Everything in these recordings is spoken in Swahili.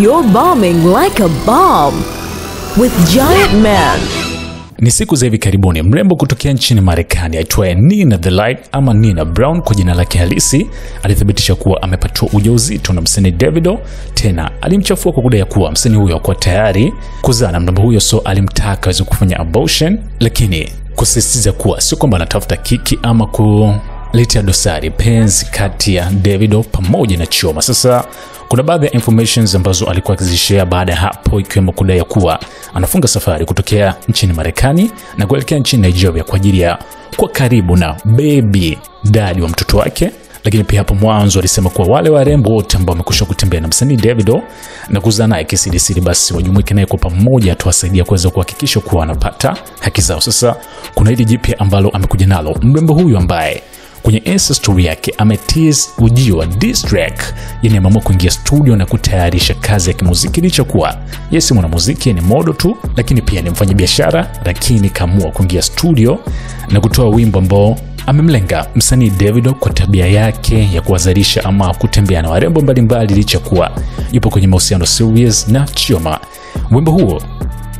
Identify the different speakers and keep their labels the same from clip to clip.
Speaker 1: you're bombing like a bomb with Giant Man.
Speaker 2: Ni siku za hivi karibuni mrembo kutokea nchini Marekani aitwaye Nina the Light ama Nina Brown kwa jina lake halisi alithibitisha kuwa amepatiwa ujauzito na msanii Davido. Tena alimchafua kwa kudai kuwa msanii huyo hakuwa tayari kuzaa na mrembo huyo, so alimtaka aweze kufanya abortion, lakini kusisitiza kuwa sio kwamba anatafuta kiki ama kuletea dosari penzi kati ya Davido pamoja na Chioma. Sasa kuna baadhi ya informations ambazo alikuwa akizishare baada ya hapo, ikiwemo kudai kuwa anafunga safari kutokea nchini Marekani na kuelekea nchini Nigeria kwa ajili ya kuwa karibu na baby daddy wa mtoto wake. Lakini pia hapo mwanzo alisema kuwa wale warembo wote ambao wamekwisha kutembea na msanii Davido na kuzaa naye kisirisiri, basi wajumuike naye kwa pamoja, tuwasaidia kuweza kuhakikisha kuwa wanapata haki zao. Sasa kuna hili jipya ambalo amekuja nalo mrembo huyu ambaye kwenye Insta story yake ametease ujio wa diss track, yani ameamua kuingia studio na kutayarisha kazi ya kimuziki, licha kuwa si mwanamuziki, ni modo tu, lakini pia ni mfanyabiashara, lakini kaamua kuingia studio na kutoa wimbo ambao amemlenga msanii Davido kwa tabia yake ya kuwazalisha ama kutembea na warembo mbalimbali, licha kuwa yupo kwenye mahusiano serious na Chioma. Wimbo huo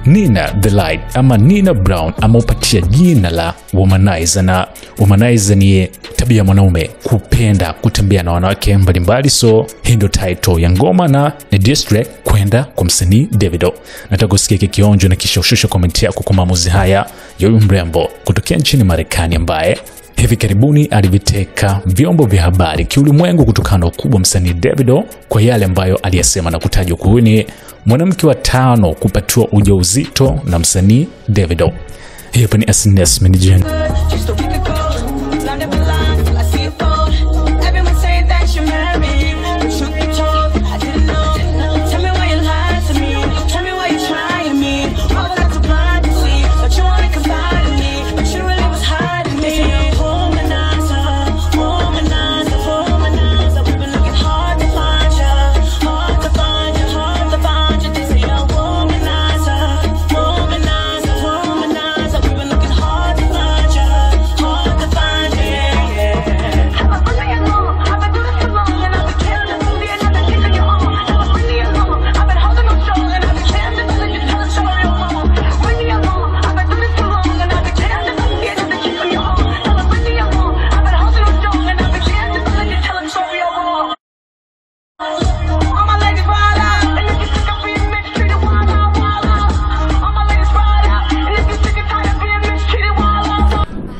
Speaker 2: Nina the Light ama Nina Brown ameupatia jina la womanizer, na womanizer ni tabia ya mwanaume kupenda kutembea na wanawake mbalimbali. So hii ndio title ya ngoma na ni diss track kwenda kwa msanii Davido. Nataka kusikia kikionjo na kisha ushushe komenti yako kwa maamuzi haya ya huyu mrembo kutokea nchini Marekani ambaye hivi karibuni aliviteka vyombo vya habari kiulimwengu kutokana na ukubwa msanii Davido kwa yale ambayo aliyasema na kutajwa kuwa ni mwanamke wa tano kupatiwa ujauzito na msanii Davido. Hapa ni SNS Manager.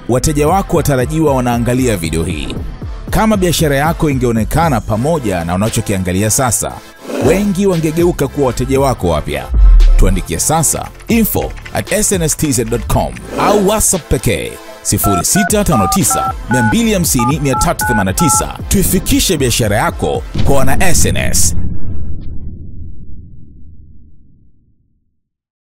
Speaker 3: Wateja wako watarajiwa wanaangalia video hii. Kama biashara yako ingeonekana pamoja na unachokiangalia sasa, wengi wangegeuka kuwa wateja wako wapya. Tuandikie sasa info at snstz.com au whatsapp pekee 0659 250 389. Tuifikishe biashara yako kwa wana SNS.